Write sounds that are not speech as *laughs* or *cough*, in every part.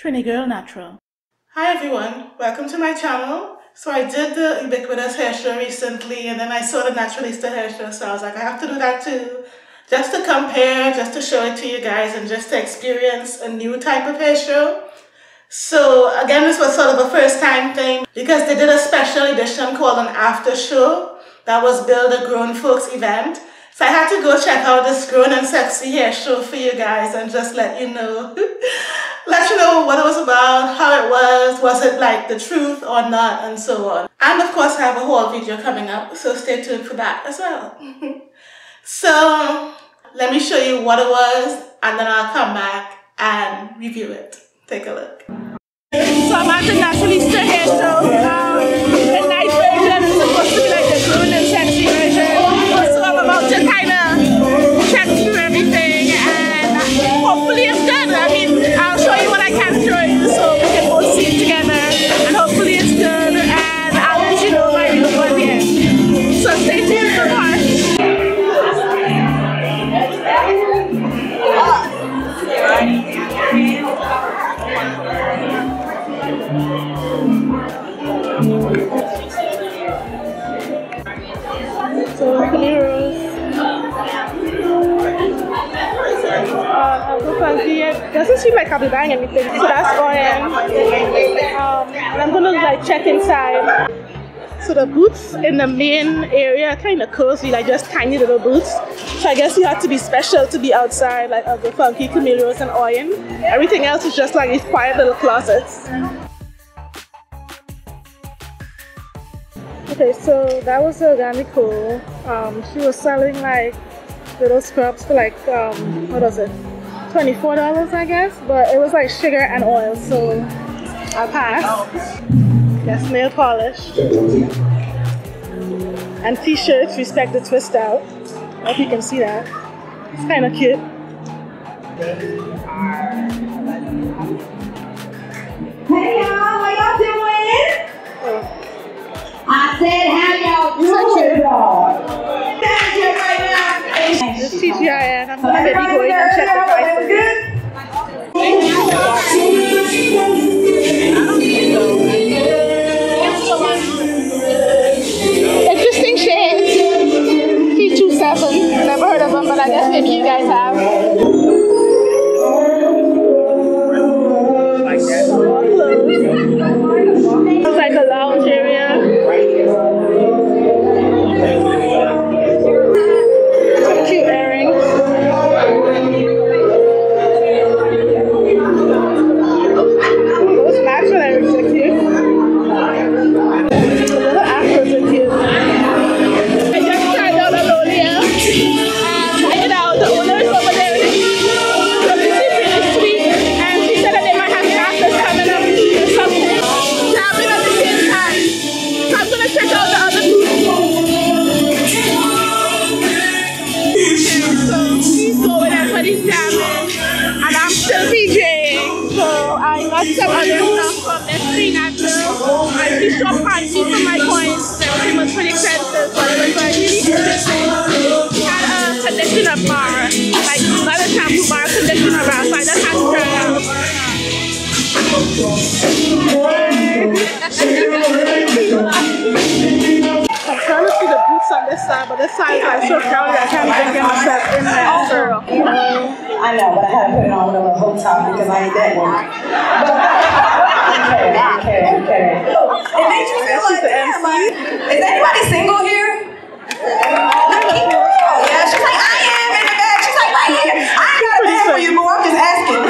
Trini Girl Natural. Hi everyone, welcome to my channel. So I did the ubiquitous hair show recently and then I saw the Naturalista hair show so I was like I have to do that too. Just to compare, just to show it to you guys and just to experience a new type of hair show. So again this was sort of a first time thing because they did a special edition called an after show that was billed a grown folks event. So I had to go check out this grown and sexy hair show for you guys and just let you know *laughs* let you know what it was about, how it was, was it like the truth or not, and so on. And of course, I have a whole video coming up, so stay tuned for that as well. *laughs* so, let me show you what it was, and then I'll come back and review it. Take a look. So I'm at the hair I'll be buying anything. So that's Oyin. Um, and I'm gonna like check inside. So the booths in the main area are kind of cozy, like just tiny little booths. So I guess you have to be special to be outside, like of the Funky, Camille Rose, and Oyin. Everything else is just like these quiet little closets. Okay, so that was organic cool. Um, she was selling like little scrubs for like um, what was it? Twenty-four dollars, I guess. But it was like sugar and oil, so I passed. Yes, nail polish and t-shirts. Respect the twist out. I hope you can see that. It's kind of cute. Hey y'all, how y'all doing? Oh, I said, how y'all doing? y'all? Thank you right now. this TGIN. I'm gonna maybe go I guess maybe you guys have. It's *laughs* on this side, but this side is so crowded I can't even get myself in there. Girl. I know, but I had to put it on with a little whole top because I ain't that one. okay, okay, okay. It makes you feel like, damn, like, is anybody single here it real. Yeah, she's like, I am in the back. She's like, right here. I ain't got a man for you, boo. I'm just asking.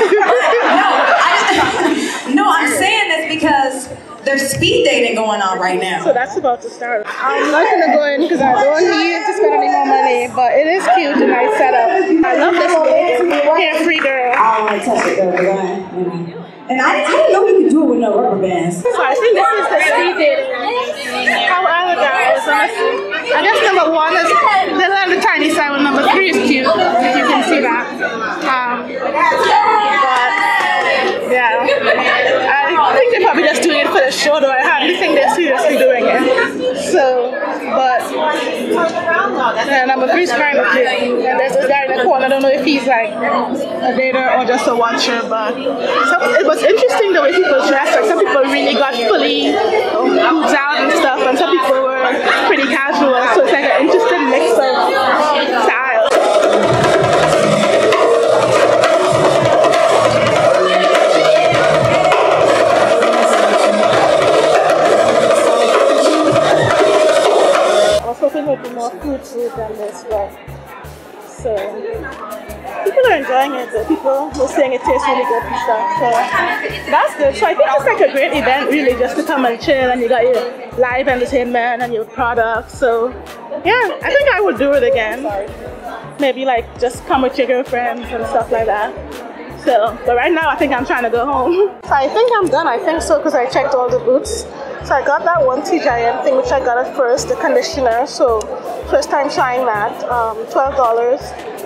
no, I just, no, I'm saying this because there's speed dating going on right now. So that's about to start. I'm not gonna go in because I don't need to spend any more money, but it is cute and nice setup. I love this one. Carefree girl. I don't like touch it though, because I. And I, I didn't know you could do it with no rubber bands. So I think this is the speed dating. How are the guys? Honestly. they're seriously doing it. So, but and I'm a free of kid, and there's a guy in the corner. I don't know if he's like a dater or just a watcher, but some, it was interesting the way people dressed. Like some people really got fully boobs out and stuff, and some people were pretty casual. So it's like an interesting mix of people more food food than this one. So people are enjoying it. The people were saying it tastes really good and stuff. So that's good. So I think it's like a great event really just to come and chill and you got your live entertainment and your products. So yeah, I think I would do it again. Maybe like just come with your girlfriends and stuff like that. So, but right now I think I'm trying to go home. I think I'm done. I think so because I checked all the boots. So I got that one TGIN thing, which I got at first, the conditioner. So first time trying that, um, $12.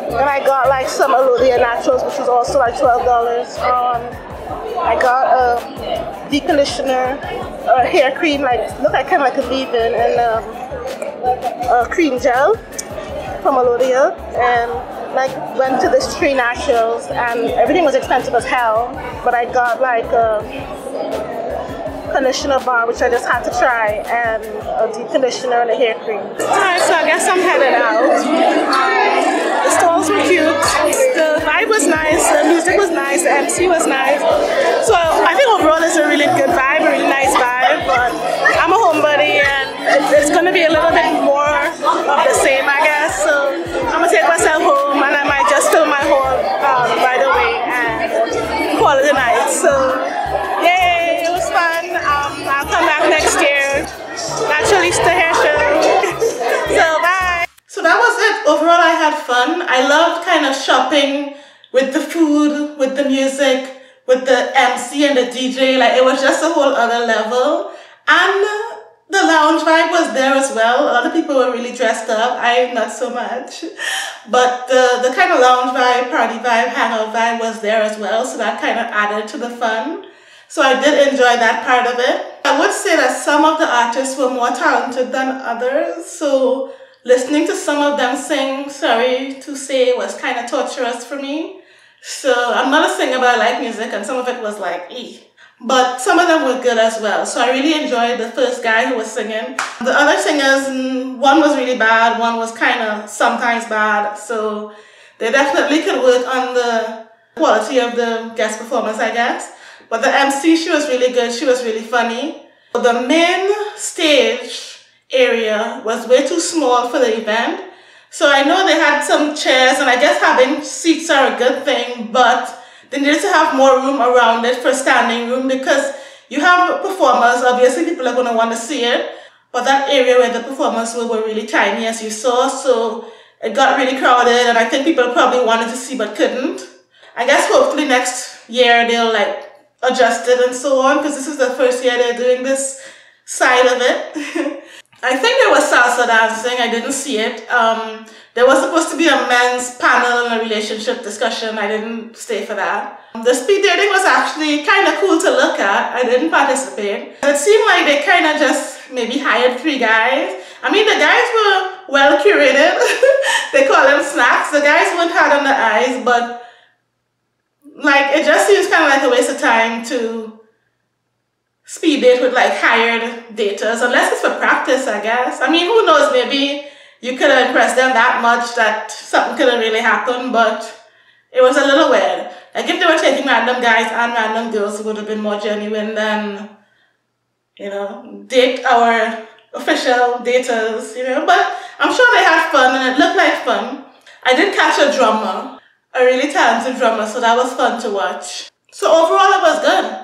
And I got like some Alodia Naturals, which was also like $12. Um, I got a deep conditioner, a hair cream, like look like kind of like a leave-in, and um, a cream gel from Alodia, and like went to this Tree Naturals, and everything was expensive as hell. But I got like a conditioner bar, which I just had to try, and a deep conditioner and a hair cream. Alright, so I guess I'm headed out. The stalls were cute, the vibe was nice, the music was nice, the MC was nice. Fun. I loved kind of shopping with the food, with the music, with the MC and the DJ. Like it was just a whole other level. And the lounge vibe was there as well. A lot of people were really dressed up. I not so much. But the, the kind of lounge vibe, party vibe, hangout vibe was there as well. So that kind of added to the fun. So I did enjoy that part of it. I would say that some of the artists were more talented than others. So listening to some of them sing, sorry to say, was kind of torturous for me. So I'm not a singer, but I like music, and some of it was like, ee. But some of them were good as well. So I really enjoyed the first guy who was singing. The other singers, mm, one was really bad, one was kind of sometimes bad. So they definitely could work on the quality of the guest performance, I guess. But the MC, she was really good. She was really funny. The main stage area was way too small for the event. So I know they had some chairs and I guess having seats are a good thing, but they needed to have more room around it for standing room because you have performers, obviously people are going to want to see it, but that area where the performers were, were really tiny as you saw, so it got really crowded and I think people probably wanted to see but couldn't. I guess hopefully next year they'll like adjust it and so on because this is the first year they're doing this side of it. *laughs* I think there was salsa dancing, I didn't see it. Um, there was supposed to be a men's panel and a relationship discussion. I didn't stay for that. The speed dating was actually kind of cool to look at. I didn't participate. It seemed like they kind of just maybe hired three guys. I mean, the guys were well curated. *laughs* they call them snacks. The guys weren't hard on the eyes, but like it just seems kind of like a waste of time to speed date with like hired daters, unless it's for practice, I guess. I mean, who knows? Maybe you could have impressed them that much that something could have really happened, but it was a little weird. Like if they were taking random guys and random girls, it would have been more genuine than, you know, date our official daters, you know. But I'm sure they had fun and it looked like fun. I did catch a drummer, a really talented drummer, so that was fun to watch. So overall, it was good.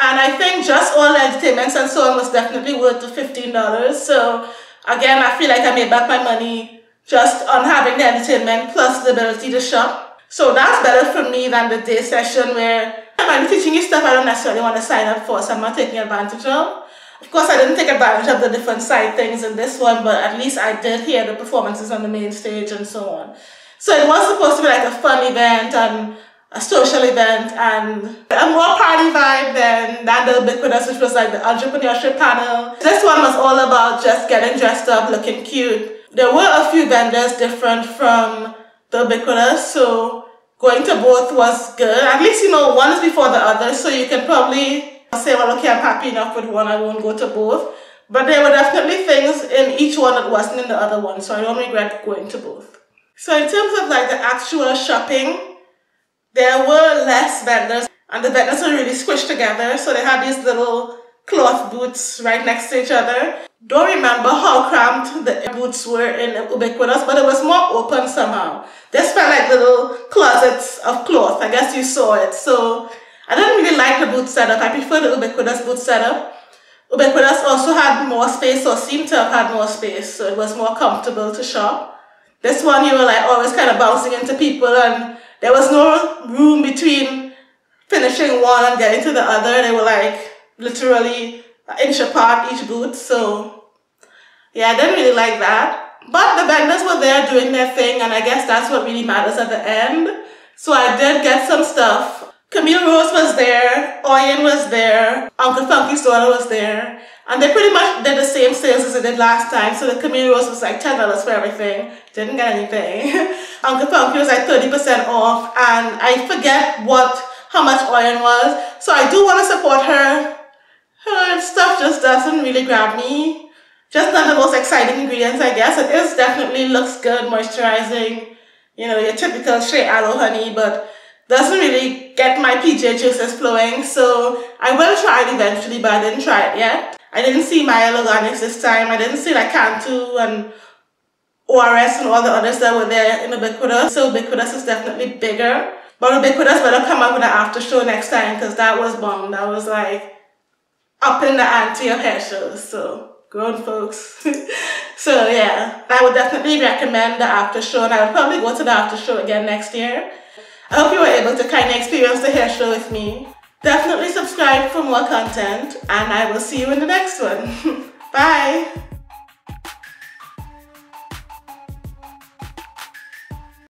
And I think just all the entertainments and so on was definitely worth the $15. So Again, I feel like I made back my money just on having the entertainment plus the ability to shop. So that's better for me than the day session where I'm teaching you stuff I don't necessarily want to sign up for, so I'm not taking advantage of. Of course, I didn't take advantage of the different side things in this one, but at least I did hear the performances on the main stage and so on. So it was supposed to be like a fun event and a social event and a more party vibe than, than the Ubiquitous, which was like the entrepreneurship panel. This one was all about just getting dressed up, looking cute. There were a few vendors different from the Ubiquitous, so going to both was good. At least, you know, one is before the other, so you can probably say, well, okay, I'm happy enough with one, I won't go to both. But there were definitely things in each one that wasn't in the other one, so I don't regret going to both. So in terms of like the actual shopping, there were less vendors and the vendors were really squished together. So they had these little cloth boots right next to each other. Don't remember how cramped the boots were in Ubiquitous, but it was more open somehow. This felt like little closets of cloth. I guess you saw it. So I didn't really like the boot setup. I prefer the Ubiquitous boot setup. Ubiquitous also had more space or seemed to have had more space, so it was more comfortable to shop. This one you were like always kind of bouncing into people and there was no room between finishing one and getting to the other. They were like literally an inch apart each boot, so yeah, I didn't really like that. But the vendors were there doing their thing and I guess that's what really matters at the end. So I did get some stuff Camille Rose was there, Oyin was there, Uncle Funky's daughter was there, and they pretty much did the same sales as they did last time. So the Camille Rose was like $10 for everything, didn't get anything. *laughs* Uncle Funky was like 30% off, and I forget what how much Oyin was. So I do want to support her. Her stuff just doesn't really grab me. Just not the most exciting ingredients, I guess. It is definitely looks good, moisturizing, you know, your typical straight aloe honey, but doesn't really get my PJ juices flowing, so I will try it eventually, but I didn't try it yet. I didn't see Maya Organics this time. I didn't see like Cantu and ORS and all the others that were there in Ubiquitous. So Ubiquitous is definitely bigger. But Ubiquitous better come up with an after show next time because that was bomb. That was like up in the ante of hair shows. So grown folks. *laughs* so yeah, I would definitely recommend the after show and I would probably go to the after show again next year. I hope you were able to kind of experience the hair show with me. Definitely subscribe for more content and I will see you in the next one. *laughs* Bye!